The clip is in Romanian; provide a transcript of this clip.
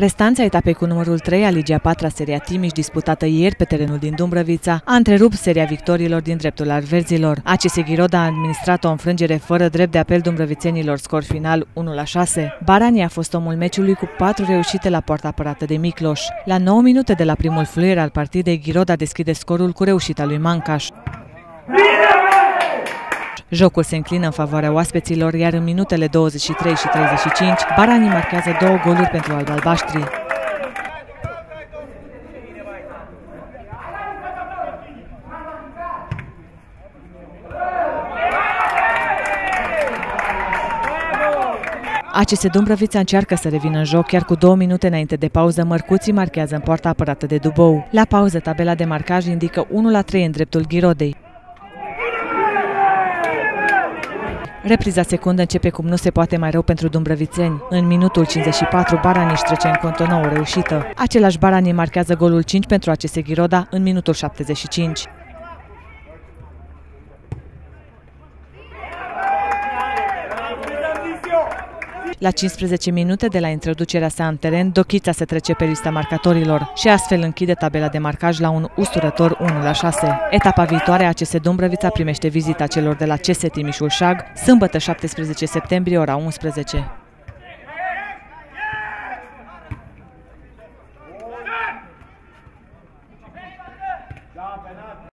Restanța etapei cu numărul 3 a Ligia 4 seria Timiș, disputată ieri pe terenul din Dumbrăvița, a întrerupt seria victorilor din dreptul arverzilor. ACS Ghiroda a administrat o înfrângere fără drept de apel dumbrăvițenilor, scor final 1-6. Barani a fost omul meciului cu patru reușite la poarta apărată de Micloș. La 9 minute de la primul fluier al partidei, Ghiroda deschide scorul cu reușita lui Mancaș. Jocul se înclină în favoarea oaspeților, iar în minutele 23 și 35, Barani marchează două goluri pentru alb-albaștri. ACS Dumbrăvița încearcă să revină în joc, chiar cu două minute înainte de pauză, Mărcuții marchează în poarta apărată de Dubou. La pauză, tabela de marcaj indică 1 la 3 în dreptul Ghirodei. Repriza secundă începe cum nu se poate mai rău pentru dumbrăvițeni. În minutul 54, Barani își trece în contă nouă reușită. Același Barani marchează golul 5 pentru ACS Ghiroda în minutul 75. La 15 minute de la introducerea sa în teren, Dochița se trece pe lista marcatorilor și astfel închide tabela de marcaj la un usturător 1 la 6. Etapa viitoare, ACS Dumbrăvița primește vizita celor de la CS Timișul Șag, sâmbătă 17 septembrie, ora 11.